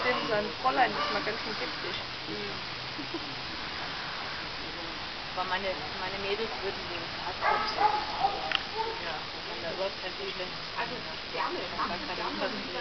Stimmt, so ein Fräulein ist mal ganz schön giftig. Aber meine, meine Mädels würden den Hartputz ja, da überhaupt kein Verständnis Also gerne, habe keine gerne.